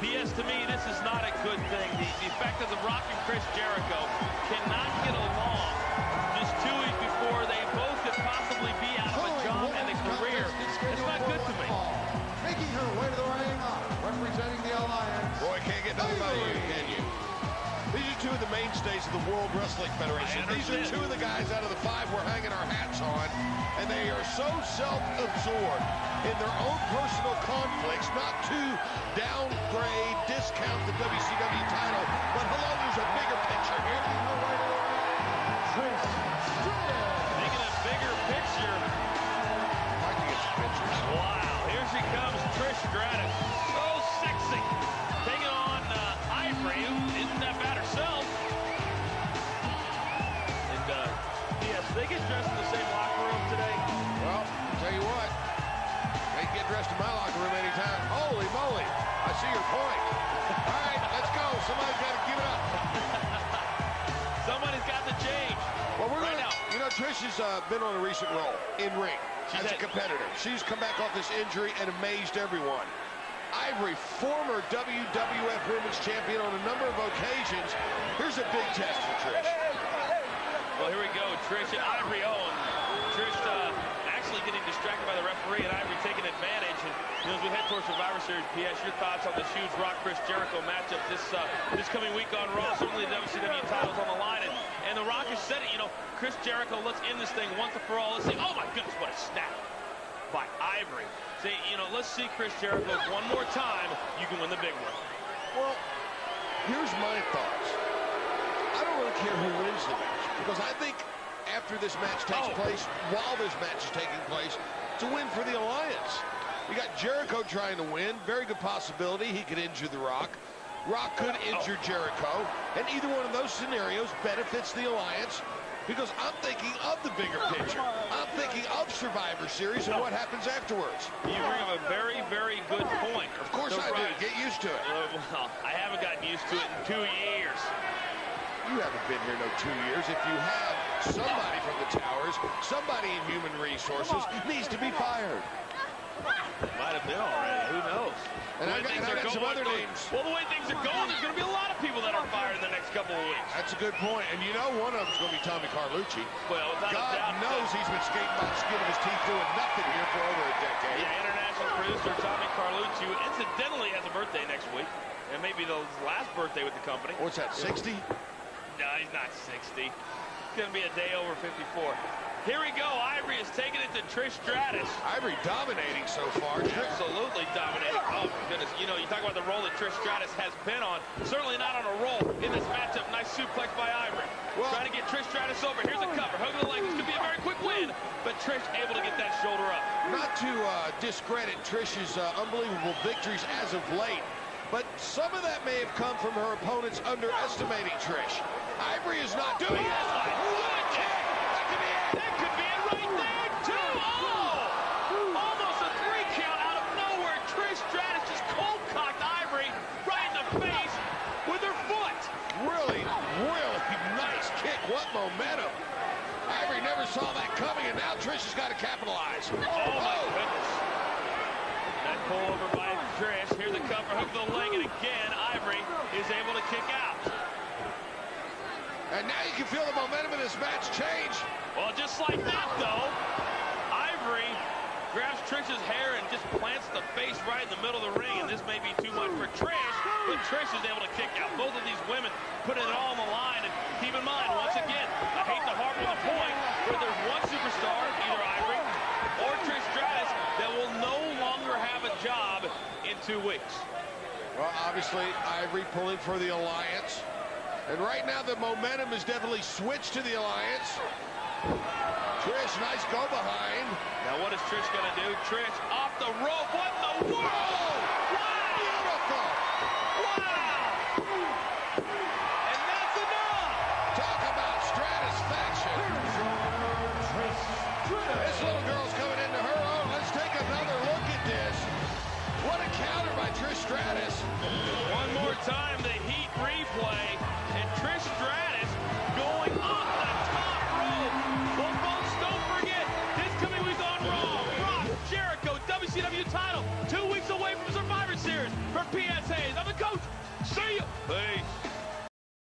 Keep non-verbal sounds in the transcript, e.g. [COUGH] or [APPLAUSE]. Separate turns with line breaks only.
P.S. to me, this is not a good thing. The, the fact that The Rock and Chris Jericho cannot get along
These two of the mainstays of the World Wrestling Federation. These are two of the guys out of the five we're hanging our hats on, and they are so self-absorbed in their own personal conflicts not to downgrade, discount the WCW title. But hello, there's a bigger picture here.
Speaking they
can get dressed in my locker room anytime. Holy moly, I see your point. All right, let's go. Somebody's got to give it up. [LAUGHS]
Somebody's got to change.
Well, we're
Right
gonna,
now.
you know, Trish has uh, been on a recent roll in ring
She's
as a competitor. She's come back off this injury and amazed everyone. Ivory, former WWF Women's Champion on a number of occasions. Here's a big test for Trish.
Well, here we go. Trish and Ivory Owen. Trish uh, actually getting distracted by the referee and Ivory taking advantage. And you know, as we head towards Survivor Series, PS, your thoughts on this huge Rock Chris Jericho matchup this uh, this coming week on Raw? Certainly the WCW titles on the line. And, and The Rock has said it, you know, Chris Jericho, let's end this thing once and for all. Let's see. Oh, my goodness, what a snap by Ivory. Say, you know, let's see Chris Jericho one more time. You can win the big one.
Well, here's my thoughts. I don't really care who wins the match because I think after this match takes
Oh.
place, while this match is taking place, it's a win for the Alliance. You got Jericho trying to win. Very good possibility he could injure The Rock. Rock could injure Jericho. And either one of those scenarios benefits the Alliance because I'm thinking of the bigger picture. I'm thinking of Survivor Series and what happens afterwards.
You bring up a very, very good point.
Of course I do. Get used to it.
Uh, well, I haven't gotten used to it in two years.
You haven't been here no two years. If you have, somebody from the towers, somebody in human resources needs to be fired.
Might have been already. Who knows?
And I got-
things
and I
are
got some
going-
other names.
Well, the way things are going, there's going to be a lot of people that are fired in the next couple of weeks.
That's a good point. And you know one of them's going to be Tommy Carlucci.
Well,
God
doubt.
knows he's been skating by the skin of his teeth doing nothing here for over a decade.
Yeah, international producer Tommy Carlucci, who incidentally has a birthday next week, and maybe the last birthday with the company.
What's that, 60?
No, he's not 60. It's going to be a day over 54. Here we go. Ivory is taking it to Trish Stratus.
Ivory dominating so far.
Absolutely dominating. Oh, my goodness. You know, you talk about the role that Trish Stratus has been on. Certainly not on a roll in this matchup. Nice suplex by Ivory.
Well-
Trying to get Trish Stratus over. Here's a cover. Hook of the leg. This could be a very quick win, but Trish able to get that shoulder up.
Not to uh, discredit Trish's uh, unbelievable victories as of late, but some of that may have come from her opponents underestimating Trish. Ivory is not doing it. What a kick! That could be it.
That could be it right there, too. Oh! Almost a three count out of nowhere. Trish Stratus just cold cocked Ivory right in the face with her foot.
Really, really nice kick. What momentum. Ivory never saw that coming, and now Trish has got to capitalize.
Oh, my oh. goodness. That pull over by Trish. Here's the cover, hook the leg, and again, Ivory is able to kick out.
And now you can feel the momentum of this match change.
Well, just like that, though, Ivory grabs Trish's hair and just plants the face right in the middle of the ring, and this may be too much for Trish, but Trish is able to kick out. Both of these women putting it all on the line, and keep in mind, once again, I hate to harp on the point, where there's one superstar, either Ivory or Trish Stratus, that will no longer have a job in two weeks.
Well, obviously, Ivory pulling for the Alliance. And right now, the momentum is definitely switched to the Alliance. Trish, nice go behind.
Now, what is Trish going to do? Trish off the rope. What in the world? Wow!
Beautiful.
Wow! And that's enough!
Talk about Stratusfaction. This little girl's coming into her own. Let's take another look at this. What a counter by Trish Stratus.